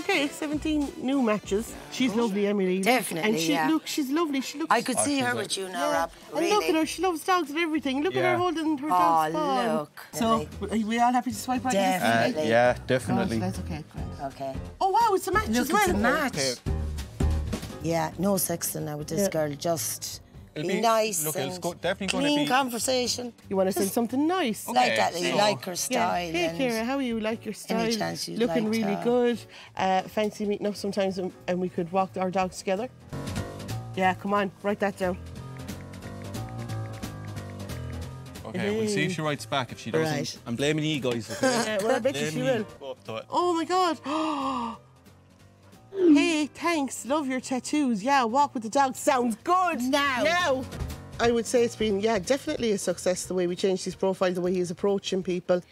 Okay, 17 new matches. She's lovely, Emily. Definitely, And she, yeah. look, she's lovely. She looks. I could see she's her like- with you now, Yeah. Rob. And look at her, she loves dogs and everything. Look at her holding her Oh, dog's paw. look, So, are we all happy to swipe right? Definitely. Uh, Definitely. yeah, Gosh, definitely. that's okay. great. Okay. Oh wow, it's a match Look, as well. it's a match. Yeah, no sexting now with this Yeah. girl. Just It'll be, be- nice look, it's and go- definitely gonna clean be- conversation. You want to say something nice? Okay. Like that, you so- like her Yeah. style. Hey, and Kira, how are you? Like your style? chance you'd Looking like really to- good. Uh, fancy meeting up sometimes and, and we could walk our dogs together. Yeah, come on, write that down. Okay, we'll see if she writes back. If she doesn't, Right. I'm blaming you guys. Okay? Uh, well, I bet you she will. Go up to it. Oh my god. hey, thanks. Love your tattoos. Yeah, walk with the dog sounds good. Now. Now. I would say it's been, yeah, definitely a success the way we changed his profile, the way he's approaching people.